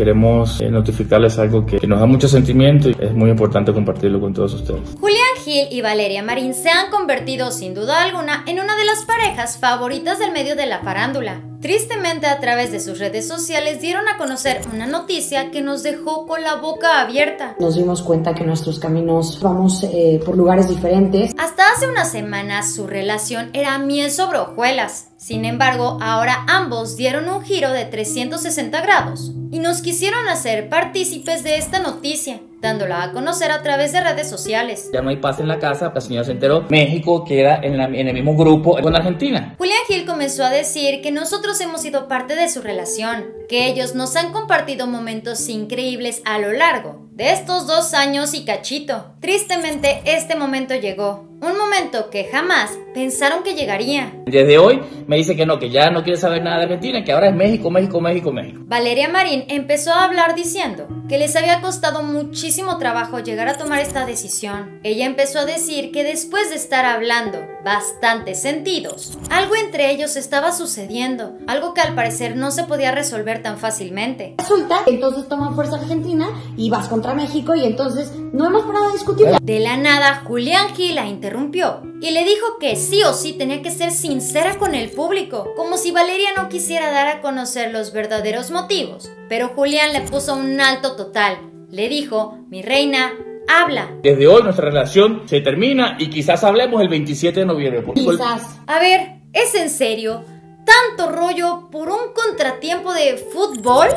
queremos eh, notificarles algo que, que, nos da mucho sentimiento y es muy importante compartirlo con todos ustedes. Julián Gil y Valeria Marín se han convertido sin duda alguna en una de las parejas favoritas del medio de la farándula. Tristemente a través de sus redes sociales dieron a conocer una noticia que nos dejó con la boca abierta. Nos dimos cuenta que nuestros caminos vamos eh, por lugares diferentes. Hasta hace unas semanas su relación era miel sobre hojuelas. Sin embargo, ahora ambos dieron un giro de 360 grados y nos quisieron hacer partícipes de esta noticia, dándola a conocer a través de redes sociales. Ya no hay paz en la casa, la señora se enteró. México queda en, la, en el mismo grupo con Argentina. Julián Gil comenzó a decir que nosotros hemos sido parte de su relación, que ellos nos han compartido momentos increíbles a lo largo de estos dos años y cachito. Tristemente, este momento llegó. Un momento que jamás pensaron que llegaría. Desde hoy me dice que no, que ya no quiere saber nada de Argentina, que ahora es México, México, México, México. Valeria Marín empezó a hablar diciendo que les había costado muchísimo trabajo llegar a tomar esta decisión. Ella empezó a decir que después de estar hablando bastantes sentidos, algo entre ellos estaba sucediendo, algo que al parecer no se podía resolver tan fácilmente. Resulta que entonces toma fuerza Argentina y vas contra México y entonces no hemos parado de discutir. De la nada, Julián Gil la interrumpió y le dijo que sí o sí tenía que ser sincera con el público, como si Valeria no quisiera dar a conocer los verdaderos motivos. Pero Julián le puso un alto total. Le dijo, mi reina, habla. Desde hoy nuestra relación se termina y quizás hablemos el 27 de noviembre. Quizás. A ver, ¿es en serio? ¿Tanto rollo por un contratiempo de fútbol?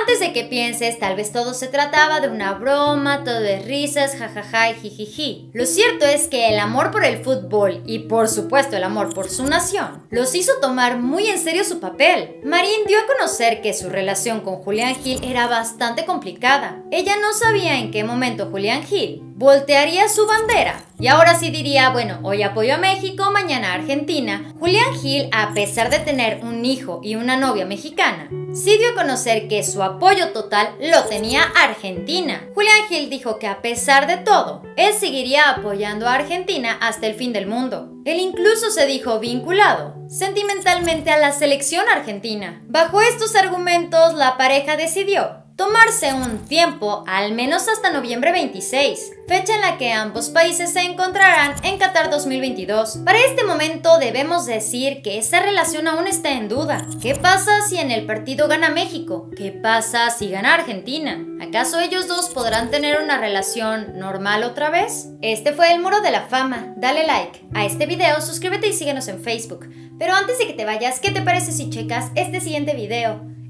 Antes de que pienses, tal vez todo se trataba de una broma, todo de risas, jajaja y jijiji. Lo cierto es que el amor por el fútbol y por supuesto el amor por su nación los hizo tomar muy en serio su papel. Marín dio a conocer que su relación con Julián Gil era bastante complicada. Ella no sabía en qué momento Julián Gil voltearía su bandera. Y ahora sí diría, bueno, hoy apoyo a México, mañana a Argentina. Julián Gil, a pesar de tener un hijo y una novia mexicana, sí dio a conocer que su apoyo total lo tenía Argentina. Julián Gil dijo que a pesar de todo, él seguiría apoyando a Argentina hasta el fin del mundo. Él incluso se dijo vinculado sentimentalmente a la selección argentina. Bajo estos argumentos, la pareja decidió tomarse un tiempo, al menos hasta noviembre 26, fecha en la que ambos países se encontrarán en Qatar 2022. Para este momento debemos decir que esa relación aún está en duda. ¿Qué pasa si en el partido gana México? ¿Qué pasa si gana Argentina? ¿Acaso ellos dos podrán tener una relación normal otra vez? Este fue el Muro de la Fama. Dale like a este video, suscríbete y síguenos en Facebook. Pero antes de que te vayas, ¿qué te parece si checas este siguiente video?